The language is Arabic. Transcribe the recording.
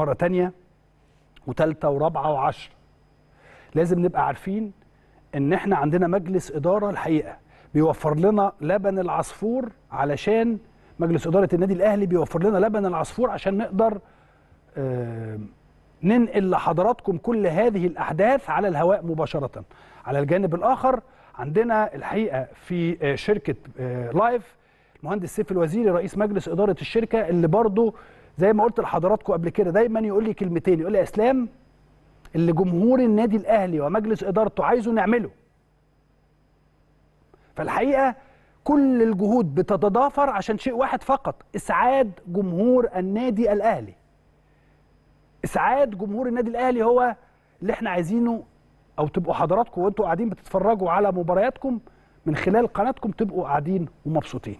مرة تانية وثالثه ورابعة وعشرة. لازم نبقى عارفين إن إحنا عندنا مجلس إدارة الحقيقة بيوفر لنا لبن العصفور علشان مجلس إدارة النادي الأهلي بيوفر لنا لبن العصفور عشان نقدر آه، ننقل لحضراتكم كل هذه الأحداث على الهواء مباشرة. على الجانب الآخر عندنا الحقيقة في آه، شركة آه، لايف المهندس سيف الوزيري رئيس مجلس إدارة الشركة اللي برضه زي ما قلت لحضراتكم قبل كده دايما يقول لي كلمتين يقول لي إسلام اللي جمهور النادي الأهلي ومجلس إدارته عايزه نعمله. فالحقيقة كل الجهود بتتضافر عشان شيء واحد فقط إسعاد جمهور النادي الأهلي. إسعاد جمهور النادي الأهلي هو اللي إحنا عايزينه أو تبقوا حضراتكم وأنتوا قاعدين بتتفرجوا على مبارياتكم من خلال قناتكم تبقوا قاعدين ومبسوطين.